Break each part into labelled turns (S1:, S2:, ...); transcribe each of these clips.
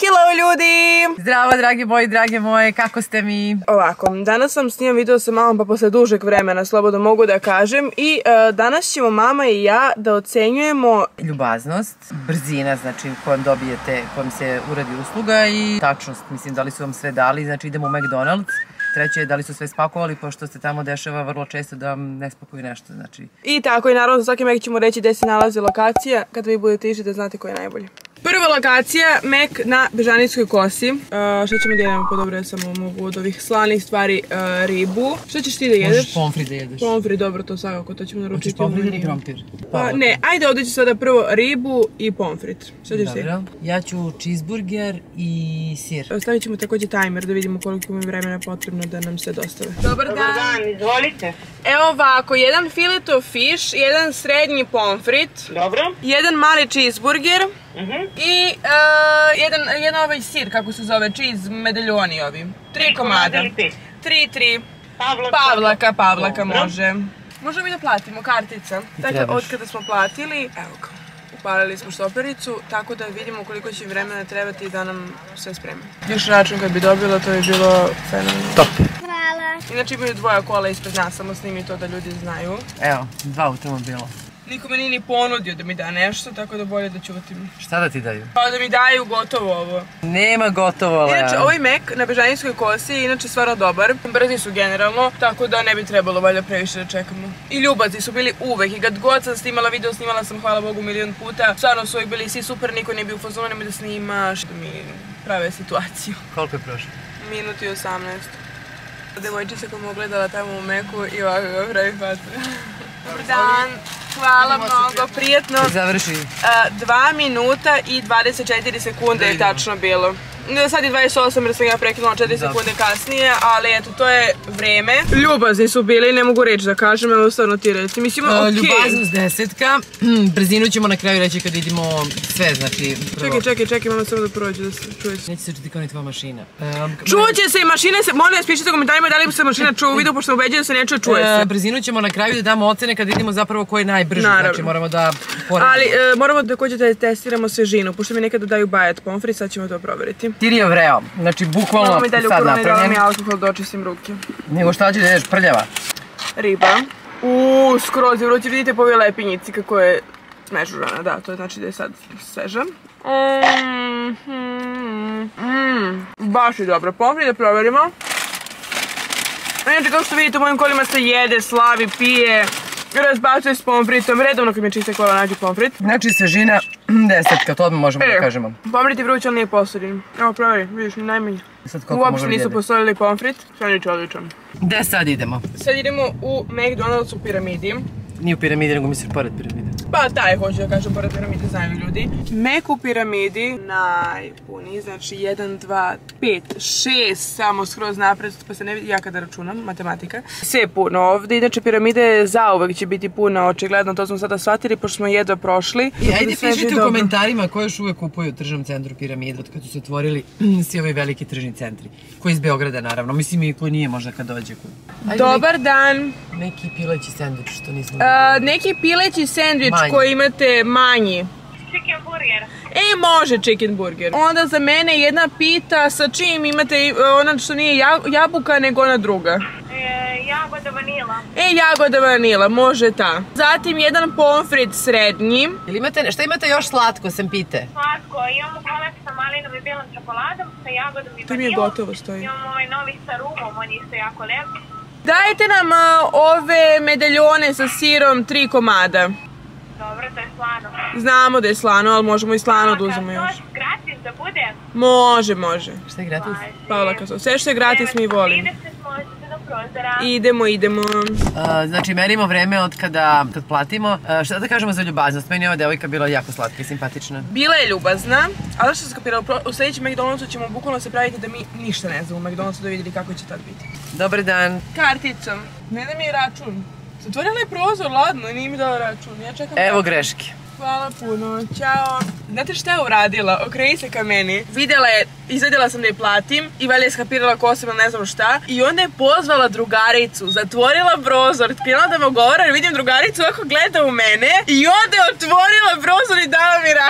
S1: hello ljudi!
S2: Zdravo, dragi moji, drage moje, kako ste mi?
S1: Ovako, danas sam snimam video sa mamom pa posle dužeg vremena, slobodno mogu da kažem. I e, danas ćemo mama i ja da ocenjujemo
S2: Ljubaznost, brzina, znači kojom dobijete, kojom se uradi usluga i tačnost, mislim da li su vam sve dali, znači idemo u McDonald's. Treće je da li su sve spakovali, pošto se tamo dešava vrlo često da vam ne spakuju nešto, znači
S1: I tako i naravno za svaki Mek ćemo reći gde se nalazi lokacija kada vi budete išli da znate koji je najbolji. Prva lokacija, Mek na Bežanijskoj kosi. Uh, šta ćemo da jedemo? Pa dobro, ja samo mogu od ovih slanih stvari uh, ribu. Šta ćeš ti da jedeš?
S2: možeš pomfri da jedeš.
S1: Pomfri, dobro, to svakako, to ćemo naručiti.
S2: Hoćeš pomfri ili krompir?
S1: Pa, ne, ajde ovdje ću sada prvo ribu i pomfrit. Šta ćeš ti?
S2: Dobro. Ja ću cheeseburger i sir.
S1: Stavit ćemo također timer da vidimo koliko mi je vremena potrebno da nam se dostave. Dobar dan.
S3: Dan, izvolite.
S1: Evo ovako, jedan filet of fish, jedan srednji pomfrit,
S3: Dobro.
S1: jedan mali cheeseburger
S3: Mhm.
S1: i e, jedan, jedan ovaj sir, kako se zove, cheese medaljoni ovi. Tri komada. Tri, tri.
S3: Pavlaka.
S1: Pavlaka, može. Možemo mi da platimo kartica. Dakle, od kada smo platili, evo ga, upalili smo štopericu, tako da vidimo koliko će vremena trebati da nam sve spremi. Još račun kad bi dobila, to bi bilo fenomenalno.
S2: Top.
S1: Inače imaju dvoja kola ispred nas, samo snimi to da ljudi znaju.
S2: Evo, dva automobila.
S1: Niko me nije ni ponudio da mi da nešto, tako da bolje da ćutim.
S2: Šta da ti daju?
S1: Pa da mi daju gotovo ovo.
S2: Nema gotovo, Lea.
S1: Inače, ovaj Mac na Bežanijskoj kosi je inače stvarno dobar. Brzi su generalno, tako da ne bi trebalo valjda previše da čekamo. I ljubazni su bili uvek i kad god sam snimala video, snimala sam hvala Bogu milion puta. Stvarno su uvek bili svi super, niko nije bio u fazonu, nemoj da snimaš. Da mi prave situaciju.
S2: Koliko je prošlo?
S1: Minut i 18. Devojčica koja mu gledala tamo u Meku i ovako ga pravi. Dobar dan, hvala mnogo, prijetno.
S2: Završi.
S1: A, 2 minuta i 24 sekunde je tačno bilo. Ne, Sad je 28 jer sam ja prekinula 4 sekunde kasnije, ali eto, to je vreme. Ljubazni su bili, ne mogu reći da kažem, evo stvarno ti reci. Mislim,
S2: E,
S1: okej.
S2: Ljubaznost desetka, brzinu ćemo na kraju reći kad vidimo sve, znači prvo.
S1: Čekaj, čekaj, čekaj, mama samo da prođe da se čuje se.
S2: Neće se čuti kao ni tvoja mašina. Um,
S1: Čuće se i mašine se, molim vas pišite u komentarima da li se mašina čuje u videu, pošto sam ubeđena da se ne čuje, čuje
S2: E,
S1: se.
S2: brzinu ćemo na kraju da damo ocene kad vidimo zapravo ko je najbrži,
S1: Naravno.
S2: znači moramo da.
S1: Ali e, moramo također da testiramo svežinu, pošto mi nekada daju bajat pomfri, sad ćemo to provjeriti.
S2: Tirijev vreo, znači bukvalno
S1: Mama mi dalje u
S2: sad
S1: koroni dala mi
S2: napravljen.
S1: alkohol da očistim ruke.
S2: Nego šta će da jedeš, prljava?
S1: riba. Uuu, skroz je vruće, vidite po ovoj lepinjici kako je smežurana, da, to je znači da je sad sveža. Mm, mm, mm, baš je dobro, pomfri da provjerimo. Inače, kao što vidite u mojim kolima se jede, slavi, pije, razbacuje s pomfritom, redovno kad mi čiste kola nađu pomfrit.
S2: Znači svežina desetka, to odmah možemo da kažemo.
S1: pomfrit je vruć, ali nije posoljen. Evo, provjeri, vidiš, ni najmanje.
S2: Sad koliko
S1: Uopšte nisu posolili pomfrit, sanjič odličan.
S2: Gde sad idemo?
S1: Sad idemo u McDonald's u piramidi.
S2: Nije u piramidi, nego mislim pored piramide.
S1: Pa taj hoću da kažem, pored piramide znaju ljudi. Mek u piramidi, najpuniji, znači 1, 2, 5, 6, samo skroz napred, pa se ne vidi, ja kada računam, matematika. Sve je puno ovdje, inače piramide zauvek će biti puna, očigledno, to smo sada shvatili, pošto smo jedva prošli.
S2: I
S1: da
S2: ajde pišite u
S1: dobro.
S2: komentarima ko još uvek kupuju u tržnom centru piramide od kad su se otvorili svi ovi veliki tržni centri. Koji iz Beograda naravno, mislim i ko nije možda kad dođe. Ajde,
S1: Dobar dan.
S2: Neki, neki pileći sandvič što nismo
S1: A, neki pileći sendvič
S2: Manji.
S1: koji imate manji.
S3: Chicken burger.
S1: E, može chicken burger. Onda za mene jedna pita sa čim imate e, ona što nije ja- jabuka nego ona druga.
S3: E, jagoda vanila.
S1: E, jagoda vanila, može ta. Zatim jedan pomfrit srednji.
S2: Ili imate, šta imate još slatko, sam pite?
S3: Slatko, imamo kolač sa malinom i bijelom čokoladom, sa jagodom i
S1: To mi je
S3: vanilom.
S1: gotovo stoji.
S3: Imamo ovaj novi sa rumom, on je isto jako lep.
S1: Dajte nam ove medaljone sa sirom, tri komada.
S3: Dobro, to je slano.
S1: Znamo da je slano, ali možemo i slano da uzmemo još.
S3: Sos gratis da bude.
S1: Može, može.
S2: Šta je gratis?
S1: Paola Kaso. Sve što je gratis mi volimo.
S3: 30 možete do prozora.
S1: Idemo, idemo.
S2: A, znači, merimo vreme od kada kad platimo. Šta da kažemo za ljubaznost? Meni je ova devojka bila jako slatka i simpatična.
S1: Bila je ljubazna, ali što sam skapirala, u sljedećem McDonald'su ćemo bukvalno se praviti da mi ništa ne znamo u McDonald'su da vidjeli kako će tad biti.
S2: Dobar dan.
S1: Karticom. Ne da mi je račun. Zatvorila je prozor, ladno, nije mi dala račun. Ja čekam
S2: Evo greške.
S1: Hvala puno, ćao. Znate šta je uradila? Okreni se ka meni. Vidjela je izvedjela sam da je platim i valjda je skapirala ko sam ili ne znam šta. I onda je pozvala drugaricu, zatvorila prozor, krenula da me govora jer vidim drugaricu ovako gleda u mene i onda je otvorila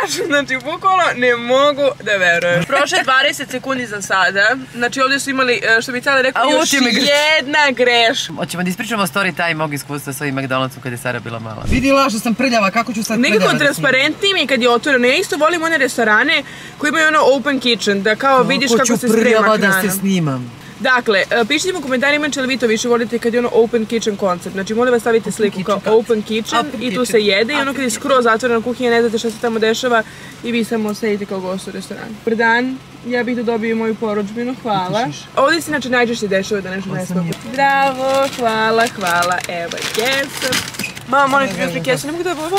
S1: račun. Znači, bukvalno ne mogu da verujem. Prošle 20 sekundi za sada. Znači, ovdje su imali, e, što bi Cale rekao, još jedna greš.
S2: Hoćemo da ispričamo story time mog iskustva sa ovim McDonald'som kad je Sara bila mala.
S4: Vidjela što sam prljava, kako ću sad
S1: Nekako
S4: prljava da snimam?
S1: transparentniji mi kad je otvoreno. Ja isto volim one restorane koji imaju ono open kitchen, da kao vidiš
S4: Kako
S1: kako
S4: ću
S1: se sprema
S4: prljava da
S1: hrana.
S4: se snimam.
S1: Dakle, e, pišite mi u komentarima če li vi to više volite kad je ono open kitchen koncept. Znači, molim vas stavite sliku kao
S4: kitchen
S1: open kitchen
S4: Open
S1: i tu se jede i ono kad je skroz zatvorena kuhinja, ne znate šta se tamo dešava i vi samo sedite kao gost u restoranu. Dobar dan, ja bih da dobijem moju poručbinu, hvala. Ovdje se znači najčešće dešava da nešto ne spakujem. Bravo, hvala, hvala, evo kesa. Mama, molim još mi kesu, ne mogu da voda.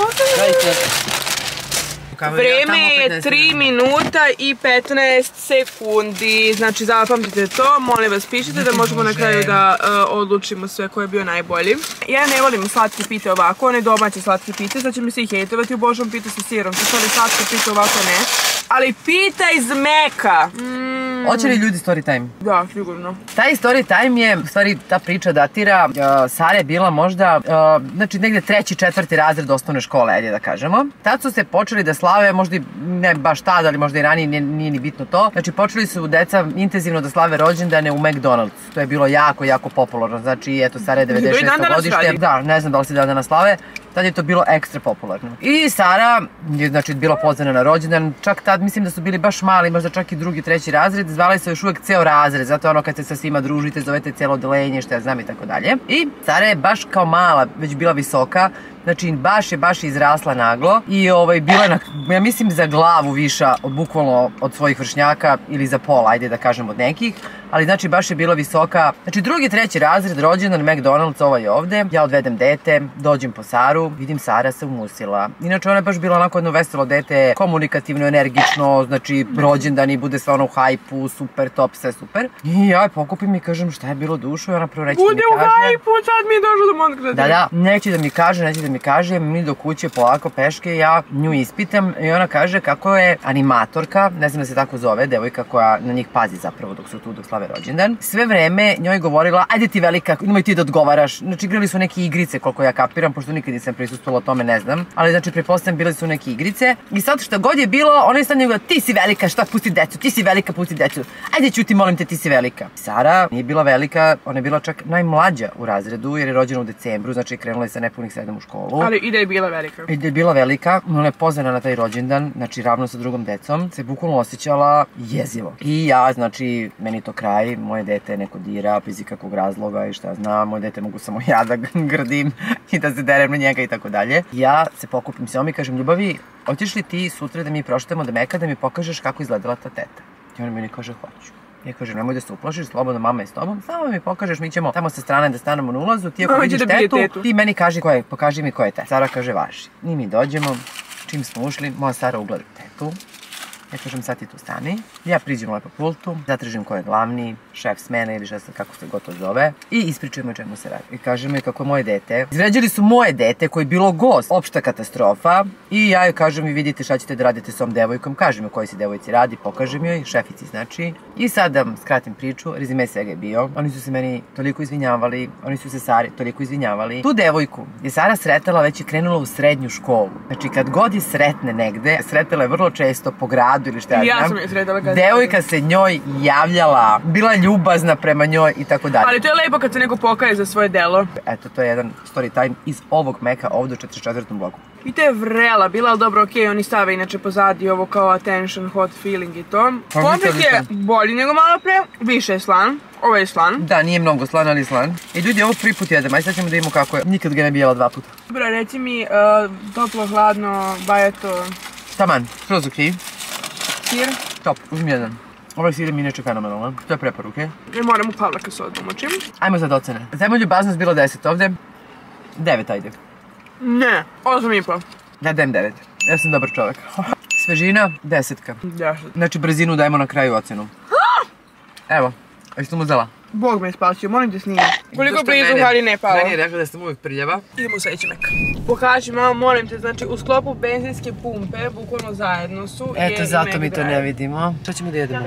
S1: Vreme je 3 minuta i 15 sekundi, znači zapamtite to, molim vas pišite da možemo na kraju da e, odlučimo sve ko je bio najbolji. Ja ne volim slatke pite ovako, one domaće slatke pite, će mi se i hejtovati, obožavam pite sa sirom, sad je slatke pite ovako ne. Ali pita iz meka, mm,
S2: Hoće li ljudi story time?
S1: da, sigurno.
S2: Taj story time je, u stvari ta priča datira, uh, Sara je bila možda, uh, znači negdje treći, četvrti razred osnovne škole, ajde da kažemo. Tad su se počeli da slave, možda i ne baš tad, ali možda i ranije, nije, nije ni bitno to. Znači počeli su deca intenzivno da slave rođendane u McDonald's. To je bilo jako, jako popularno. Znači, eto, Sara je
S1: to i dan
S2: 96.
S1: danas
S2: godište. Da, ne znam da li se dan danas slave. Tad je to bilo ekstra popularno. I Sara je znači bila pozvana na rođendan, čak tad mislim da su bili baš mali, možda čak i drugi, treći razred, zvali se još uvijek ceo razred, zato ono kad se sa svima družite, zovete cijelo odelenje, što ja znam i tako dalje. I Sara je baš kao mala, već bila visoka, Znači, baš je, baš izrasla naglo i ovaj, bila je, na, ja mislim, za glavu viša, od, bukvalno od svojih vršnjaka ili za pola, ajde da kažem, od nekih. Ali, znači, baš je bila visoka. Znači, drugi, treći razred, rođendan McDonald's, ovaj je ovde. Ja odvedem dete, dođem po Saru, vidim Sara se umusila. Inače, ona je baš bila onako jedno veselo dete, komunikativno, energično, znači, rođendan i bude sve ono u hajpu, super, top, sve super. I ja je pokupim i kažem šta je bilo dušo i ona prvo reći da mi
S1: Bude u
S2: kaže.
S1: hajpu, sad mi je došlo do
S2: Da, da, neće da mi kaže, neće da mi kaže, mi do kuće polako peške, ja nju ispitam i ona kaže kako je animatorka, ne znam da se tako zove, devojka koja na njih pazi zapravo dok su tu dok slave rođendan. Sve vreme njoj govorila, ajde ti velika, nemoj ti da odgovaraš. Znači igrali su neke igrice koliko ja kapiram, pošto nikad nisam prisustvala tome, ne znam. Ali znači pretpostavljam bile su neke igrice i sad šta god je bilo, ona je sad njegova, ti si velika, šta pusti decu, ti si velika, pusti decu. Ajde ćuti, molim te, ti si velika. Sara nije bila velika, ona je bila čak najmlađa u razredu jer je rođena u decembru, znači krenula je sa nepunih sedam u školu.
S1: Ali i da je bila velika.
S2: I da je bila velika, ona je pozvana na taj rođendan, znači ravno sa drugom decom, se bukvalno osjećala jezivo. I ja, znači, meni to kraj, moje dete neko dira, bez ikakvog razloga i šta znam, moje dete mogu samo ja da grdim i da se derem na njega i tako dalje. Ja se pokupim s njom i kažem, ljubavi, hoćeš li ti sutra da mi prošetamo do Meka da mi pokažeš kako izgledala ta teta? I ona meni kaže, hoću. Ja kažem, nemoj da se uplašiš, slobodno mama je s tobom, samo mi pokažeš, mi ćemo tamo sa strane da stanemo na ulazu, ti ako
S1: Mama
S2: vidiš tetu,
S1: tetu.
S2: ti meni kaži ko je, pokaži mi ko je teta. Sara kaže, važi. I mi dođemo, čim smo ušli, moja Sara ugleda tetu. Ja kažem, sad ti tu stani. Ja priđem lepo pultu, zatražim ko je glavni, šef smene ili šta kako se gotovo zove. I ispričujemo o čemu se radi. I kažem joj kako je moje dete. Izređali su moje dete koje je bilo gost. Opšta katastrofa. I ja joj kažem i vidite šta ćete da radite s ovom devojkom. Kažem joj kojoj se devojci radi, pokažem joj, šefici znači. I sad da skratim priču, rezime svega je bio. Oni su se meni toliko izvinjavali, oni su se Sari toliko izvinjavali. Tu devojku je Sara sretala već je krenula u srednju školu. Znači kad god je sretne negde, sretala je vrlo često po gradu ili šta ja
S1: ja
S2: znam.
S1: sam sretala kad-
S2: Devojka se njoj javljala, bila ljubazna prema njoj i tako dalje.
S1: Ali to je lepo kad se neko pokaje za svoje delo.
S2: Eto, to je jedan story time iz ovog meka ovdje u 44. blogu.
S1: I to je vrela, bila ali dobro okej, oni stave inače pozadi ovo kao attention, hot feeling i to.
S2: Pa vidite,
S1: je bolji nego malo pre, više je slan, ovo je slan.
S2: Da, nije mnogo slan, ali slan. I ljudi, ovo prvi put jedem, aj sad ćemo da vidimo kako je. Nikad ga ne bi jela dva puta.
S1: Dobro, reci mi, uh, toplo, hladno, bajato,
S2: Taman, skroz okej.
S1: Sir.
S2: Top, uzmi jedan. Ovaj sir mi inače fenomenalan. To je preporuke.
S1: Ne moram u pavlaka se odmočim.
S2: Ajmo sad ocene. Za moju ljubaznost bilo 10 ovde. 9 ajde.
S1: Ne, 8 i po.
S2: Ja dajem 9. Ja sam dobar čovjek. Svežina, desetka.
S1: Deset.
S2: Znači brzinu dajemo na kraju ocenu. Evo, jesi tu mu zela?
S1: Bog me spasio, molim te snimi. Koliko blizu? Hari ne pao.
S2: Meni je rekla da sam uvijek prljava.
S1: Idemo u sljedeći mek. Pokaži mama, molim te, znači u sklopu benzinske pumpe, bukvalno zajedno su. je
S2: Eto,
S1: i
S2: zato mi to ne vidimo. Što ćemo da jedemo?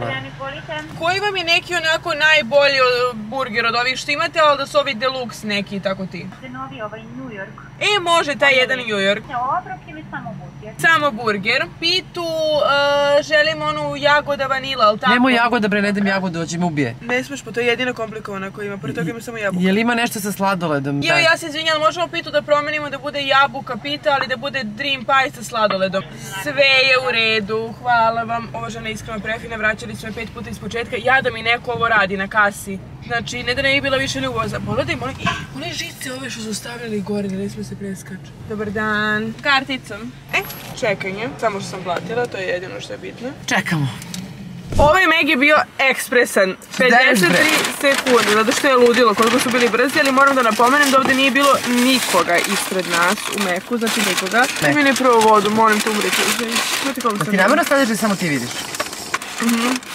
S1: Koji vam je neki onako najbolji burger od ovih što imate, ali da su ovi deluxe neki, tako ti?
S3: Ste novi ovaj New York.
S1: E, može, taj jedan New York.
S3: Ste obrok ili samo burger?
S1: Samo burger. Pitu, uh, želim onu jagoda vanila, ali tako?
S2: Nemo jagoda, bre, ne dam jagoda, hoće me ubije.
S1: Ne smeš, pa to je jedina komplikovana koja ima, pre toga ima samo jabuka.
S2: Je li ima nešto sa sladoledom?
S1: Jo, ja se izvinjam, možemo pitu da promenimo da bude jabuka pita, ali da bude dream pie sa sladoledom. Sve je u redu, hvala vam. Ova žena je iskreno prefina, vraćali smo je pet puta iz početka. Ja da mi neko ovo radi na kasi. Znači, ne da ne bi bila više ljubaza. Pogledaj, molim, one žice ove što su stavljali gore, da ne smo se preskaču. Dobar dan. Karticom. E, čekanje, samo što sam platila, to je jedino što je bitno.
S2: Čekamo.
S1: Ovaj meg je bio ekspresan,
S2: daješ,
S1: 53
S2: bre?
S1: sekunde, zato što je ludilo koliko su bili brzi, ali moram da napomenem da ovdje nije bilo nikoga ispred nas u meku, znači nikoga.
S2: Ne.
S1: Ne. mi prvo vodu, molim te umriti.
S2: Ti namjerno stavljaš da samo ti vidiš?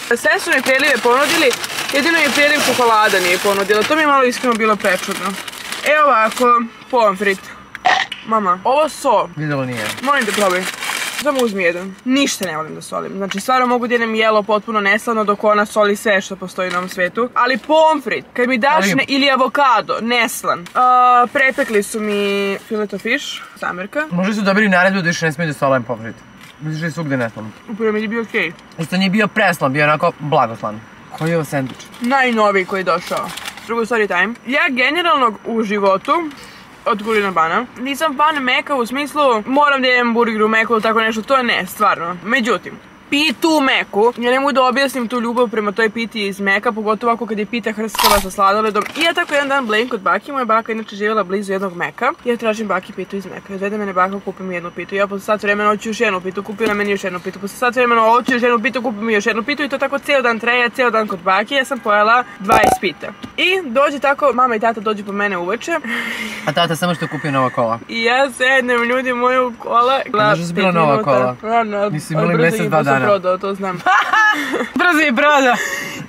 S1: Sve su mi prelive ponudili, jedino je preliv čokolada nije ponudila, to mi je malo iskreno bilo prečudno. Evo ovako, pomfrit. Mama, ovo so,
S2: Vidjelo nije.
S1: Molim te probaj. Samo uzmi jedan. Ništa ne volim da solim. Znači stvarno mogu da jedem jelo potpuno neslano dok ona soli sve što postoji na ovom svetu. Ali pomfrit, kad mi daš ne, ili avokado, neslan. A, prepekli su mi filet of fish, samerka.
S2: Možda su dobili naredbu da više ne smiju da solem pokrit. Misliš da je svugde neslan?
S1: U piramidi je bio okej.
S2: Isto nije bio preslan, bio onako blagoslan. Koji je ovo sandvič?
S1: Najnoviji koji je došao. Drugo story time. Ja generalno u životu od Gulina Bana. Nisam fan meka u smislu moram da jem burger u meku ili tako nešto, to ne, stvarno. Međutim, pitu meku, ja ne mogu da objasnim tu ljubav prema toj piti iz meka, pogotovo ako kad je pita hrskava sa sladoledom. I ja tako jedan dan blejim kod baki, moja baka je inače živjela blizu jednog meka. Ja tražim baki pitu iz meka, odvede mene baka, kupi mi jednu pitu. Ja posle sat vremena hoću još jednu pitu, kupi na meni još jednu pitu. Posle sat vremena hoću još jednu pitu, kupi mi još jednu pitu i to tako cijel dan traje, cijel dan kod baki. Ja sam pojela 20 pita. I dođe tako, mama i tata dođu po mene uveče.
S2: A tata samo što je kupio nova kola.
S1: I ja sednem, ljudi moju kola.
S2: Znaš da su bila nova kola?
S1: Rano,
S2: Nisu imali mjesec, dva dana.
S1: prodao, to znam.
S2: Brzo je broda!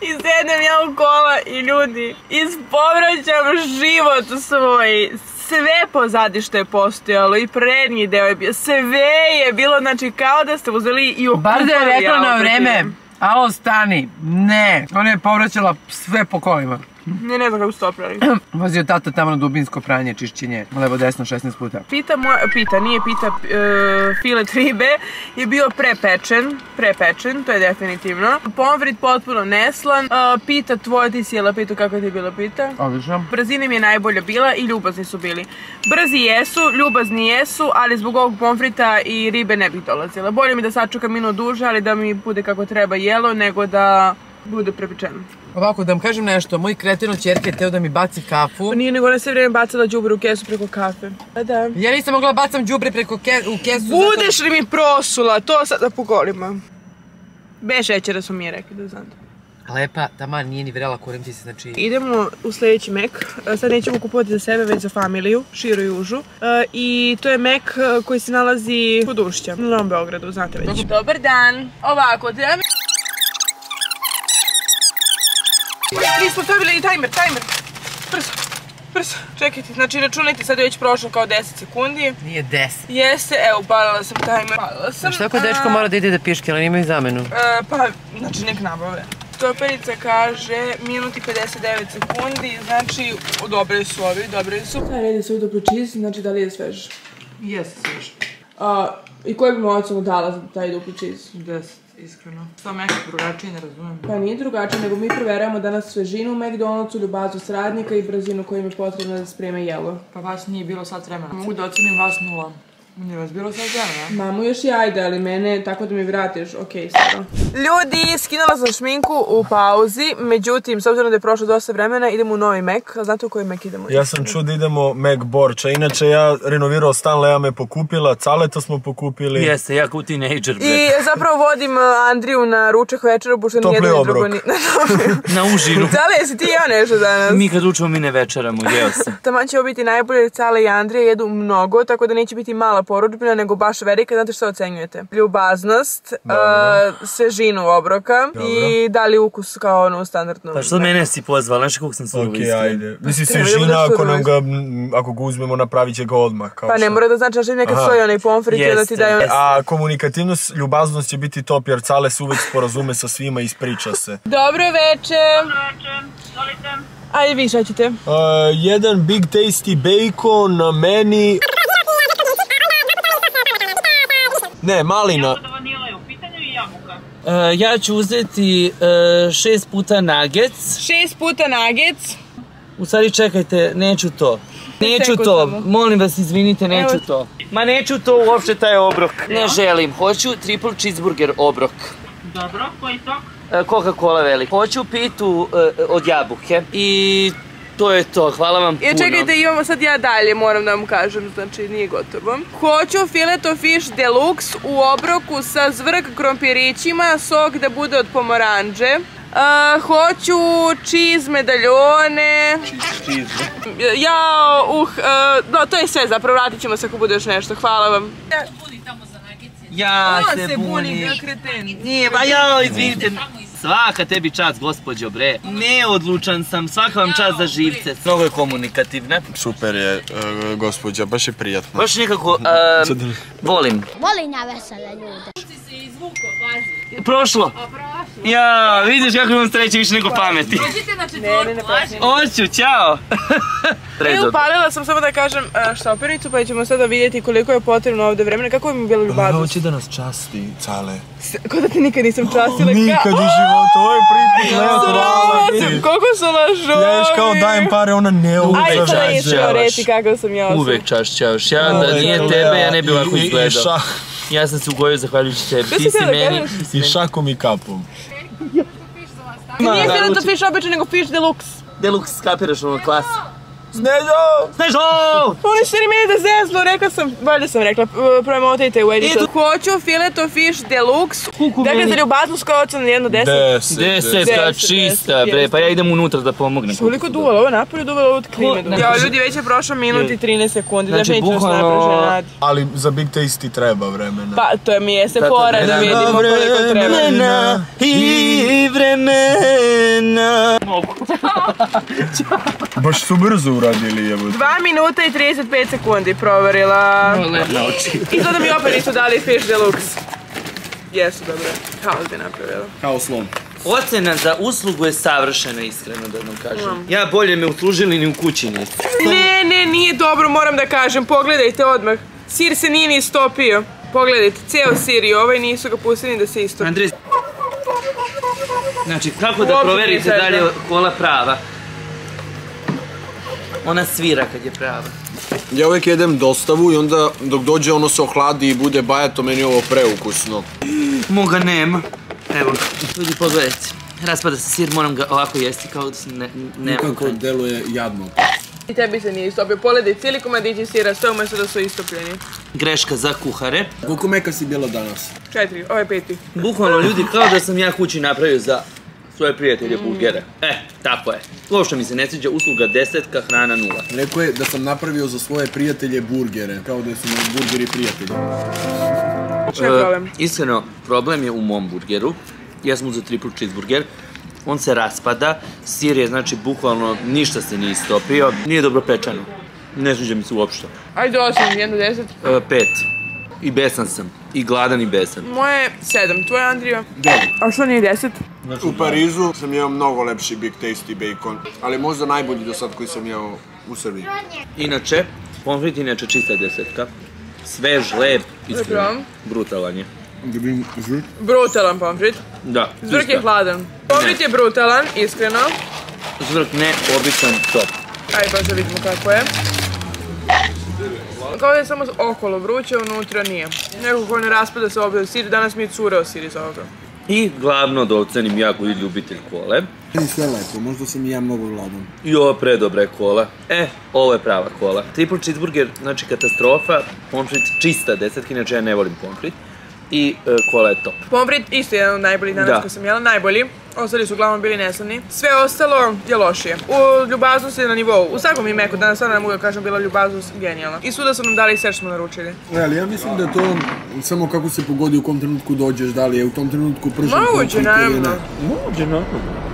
S1: I sednem ja u kola i ljudi, ispovraćam život svoj. Sve pozadi što je postojalo i prednji deo je bio, sve je bilo, znači kao da ste uzeli i okupali
S2: Bar da je rekla na vreme, alo stani, ne. Ona je povraćala sve po kolima.
S1: Ne, ne znam kako su to oprali.
S2: Vozio tata tamo na dubinsko pranje, čišćenje, levo desno 16 puta.
S1: Pita moja, pita, nije pita, e, filet ribe je bio prepečen, prepečen, to je definitivno. Pomfrit potpuno neslan, e, pita tvoja, ti si jela pitu, kako ti je bila pita?
S2: Odlično.
S1: Brzina mi je najbolja bila i ljubazni su bili. Brzi jesu, ljubazni jesu, ali zbog ovog pomfrita i ribe ne bih dolazila. Bolje mi da sačekam minut duže, ali da mi bude kako treba jelo, nego da bude prepečeno.
S2: Ovako, da vam kažem nešto, moj kretin od čerke je teo da mi baci kafu.
S1: Pa nije nego ona sve vrijeme bacila đubre u kesu preko kafe. Pa da.
S2: Ja nisam mogla bacam đubre preko ke, u kesu. zato-
S1: Budeš li mi prosula, to sad da pogolimo. Bez šećera su mi je rekli da znam.
S2: Lepa, taman nije ni vrela, kurim ti se, znači...
S1: Idemo u sljedeći mek. E, Sad nećemo kupovati za sebe, već za familiju, širu i užu. E, I to je mek e, koji se nalazi kod Ušća, na Novom Beogradu, znate već. Dobar dan. Ovako, treba mi... Nismo stavili i tajmer, tajmer. Brzo, brzo. Čekajte, znači računajte, sad je već prošlo kao 10 sekundi.
S2: Nije des.
S1: Jeste, evo, upalila sam tajmer. Upalila sam.
S2: Šta ako dečko mora da ide da piške, ali imaju zamenu?
S1: E, pa, znači nek nabave. Stoperica kaže minut i 59 sekundi, znači dobri su ovi, dobri su. Taj red je sve cheese, znači da li je svež?
S2: Jeste, svež.
S1: A, I koju bi mu ocenu dala za taj dupli cheese?
S2: Deset, iskreno. Šta meka drugačije, ne razumijem.
S1: Pa nije drugačije, nego mi proverujemo danas svežinu u McDonald'su, ljubazu sradnika i brzinu koja im je potrebna da spreme jelo.
S5: Pa vas nije bilo sat vremena. Mogu da ocenim vas nula. Nije vas bilo sat vremena.
S1: Mamu još i ajde, ali mene tako da mi vratiš, okej, sada. Ljudi, skinula sam šminku u pauzi, međutim, s obzirom da je prošlo dosta vremena, idemo u novi Mac. A znate u koji Mac idemo?
S6: Ja sam čuo da idemo Mac Borča, inače ja renovirao stan, Lea me pokupila, Caleta smo pokupili.
S7: Jeste, ja kao teenager, bre.
S1: I zapravo vodim uh, Andriju na ručak večeru, pošto ni drugo
S6: obrok.
S1: ni... Na
S7: užinu.
S1: Cale, jesi ti i ja nešto danas?
S7: Mi kad učemo, mi ne večeramo, jeo sam.
S1: Taman će ovo biti najbolje jer Cale i Andrija jedu mnogo, tako da neće biti mala porudbina, nego baš velika. Znate što ocenjujete? Ljubaznost, uh, svežina težinu obroka i da li ukus kao ono standardno.
S7: Pa što mene si pozvala, znaš kako sam surovo
S6: Ok,
S7: iskreno.
S6: ajde. Mislim,
S1: Treba da
S6: svežina, ako, nam ga, m, ako ga uzmemo, napravit će ga odmah. Kao
S1: Pa ne mora da znači da nekad stoji onaj pomfrit i da ti
S7: jeste.
S6: A komunikativnost, ljubaznost će biti top jer Cale se uvek sporazume sa svima i ispriča se.
S1: Dobro večer!
S3: Večer, izvolite.
S1: Ajde vi šta ćete?
S6: Uh, jedan Big Tasty Bacon, meni... Ne, malina.
S3: Od vanila je u pitanju i jabuka.
S7: E, ja ću uzeti e, šest puta nuggets.
S1: Šest puta nuggets.
S7: U stvari čekajte, neću to. Neću to, molim vas izvinite, neću to. Ma neću to uopšte taj obrok. Ne želim, hoću triple cheeseburger obrok.
S3: Dobro, koji sok?
S7: E, Coca-Cola velik. Hoću pitu e, od jabuke i to je to, hvala vam puno.
S1: E, čekajte, imamo sad ja dalje, moram da vam kažem, znači nije gotovo. Hoću fileto fish deluxe u obroku sa zvrk krompirićima, sok da bude od pomoranđe. A, hoću cheese medaljone. Ja, uh, e, no, to je sve zapravo, vratit ćemo se ako bude još nešto, hvala vam.
S7: Ja se,
S1: se buni,
S7: bunim.
S1: kao kreten.
S7: Nije, ba ja, izvinite. Svaka tebi čast, gospođo, bre. Neodlučan sam, svaka vam čast za živce. Mnogo je komunikativna.
S6: Super je, uh, gospođa, baš je prijatno.
S7: Baš nekako, uh, volim.
S8: Volim ja vesele ljude.
S7: Prošlo. Ja, vidiš kako imam sreće više nego pameti.
S1: Ne, ne, ne, pažnje.
S7: Hoću, čao.
S1: I upalila sam samo da kažem e, štopericu, pa ćemo sada vidjeti koliko je potrebno ovde vremena. Kako mi je bilo ljubazno?
S6: Hoće da nas časti, Cale.
S1: Ko da ti nikad nisam častila.
S6: Nikad u životu, ovo je prvi put,
S1: sam, koliko su lažovi.
S6: Ja još kao dajem pare, ona ne
S1: Ajde,
S7: čast,
S1: iskreno
S7: čavaš.
S1: reći kako sam ja osoba.
S7: Uvek čaš čaš. Ja da
S6: Ovo je
S7: nije tebe, ja ne bi ovako izgledao. Ja sam se ugojio zahvaljujući tebi. Ti
S1: si
S7: meni...
S6: I šakom i kapom.
S1: Nije
S7: uči-
S1: fish običan, nego fish deluxe.
S7: Deluxe, kapiraš ono klas.
S6: Snežo!
S7: Snežo!
S1: Oni su ni meni da zeznu, rekla sam, valjda sam rekla, promotajte u editu.
S7: Idu.
S1: Hoću fileto fish deluxe. Dakle,
S7: meni.
S1: za ljubaznost koja ocena jedno deset.
S6: Deset.
S7: Desetka,
S1: Deset,
S7: čista,
S1: deset,
S7: bre, pa ja idem unutra da pomognem.
S1: Koliko duvalo, ovo napolju duvalo od klime. Ja, ljudi, već je prošlo minut i 13 sekundi,
S7: Znači,
S1: se
S7: bukvalno-
S1: napražene radi.
S6: Ali za Big Tasty treba vremena.
S1: Pa, to mi je se
S7: Da, to
S1: fora da vidimo koliko treba.
S7: Vremena i vremena.
S6: Baš su brzo uradili, evo.
S1: 2 minuta i 35 sekundi proverila.
S7: Na oči.
S1: Izgleda mi opet nisu dali fish deluxe. Jesu, dobro. Haos bi napravila.
S6: Kao slon.
S7: Ocena za uslugu je savršena, iskreno da vam kažem. Ja bolje me uslužili ni u kući niste.
S1: Ne, ne, nije dobro, moram da kažem. Pogledajte odmah. Sir se nije ni istopio. Pogledajte, ceo sir i ovaj nisu ga pustili ni da se istopi.
S7: Andrej, znači kako da proverite da li je kola prava? Ona svira kad je prava.
S6: Ja uvijek jedem dostavu i onda dok dođe ono se ohladi i bude bajato, meni je ovo preukusno.
S7: Moga nema. Evo, ljudi pogledajte. Raspada se sir, moram ga ovako jesti kao da sam ne, ne
S6: deluje jadno.
S1: I tebi se nije istopio. Pogledaj, cijeli komadići sira stoje umjesto da su istopljeni.
S7: Greška za kuhare.
S6: Koliko meka si bila danas?
S1: Četiri, ovo je peti.
S7: Bukvalno ljudi kao da sam ja kući napravio za svoje prijatelje burgere. E, tako je. Uopšte mi se ne sviđa usluga desetka, hrana nula.
S9: Rekao je da sam napravio za svoje prijatelje burgere, kao da su mi burgeri prijatelji.
S1: Šta je problem?
S7: E, iskreno, problem je u mom burgeru. Ja sam uzeo triple cheeseburger. On se raspada, sir je znači bukvalno ništa se nije istopio, nije dobro pečeno. Ne sviđa mi se uopšte.
S1: Ajde osam, jedno deset.
S7: E, pet. I besan sam. I gladan i besan.
S1: Moje je sedam, tvoje Andrija? A što nije deset?
S6: U Parizu sam jeo mnogo lepši Big Tasty bacon, ali možda najbolji do sad koji sam jeo u Srbiji.
S7: Inače, pomfrit inače čista desetka. Svež, lep, iskreno.
S1: Dobro.
S7: Brutalan je.
S1: Brutalan pomfrit.
S7: Da,
S1: Zvrk je hladan. Pomfrit je brutalan, iskreno.
S7: Zvrk ne, običan, top.
S1: Ajde baš da vidimo kako je. Kao da je samo okolo vruće, unutra nije. Neko ko ne raspada se obio sir, danas mi je curao sir iz ovoga.
S7: I glavno da ocenim jako i ljubitelj kole.
S9: Meni sve lepo, možda sam i ja mnogo gladan.
S7: I ovo predobra je kola. E, ovo je prava kola. Triple cheeseburger, znači katastrofa. Pomfrit čista desetka, inače ja ne volim pomfrit. I e, kola je top.
S1: Pomfrit isto jedan od najboljih danas
S7: Da.
S1: koji sam jela, najbolji. Ostali su uglavnom bili neslani. Sve ostalo je lošije. U ljubaznost je na nivou. U svakom meku, danas sad ne mogu da kažem, bila ljubaznost genijalna. I svuda su nam dali sve što smo naručili.
S9: E, ali ja mislim da je to samo kako se pogodi u kom trenutku dođeš, da li je u tom trenutku pržen
S1: Moguće, naravno.
S9: ne.
S7: Moguće, naravno.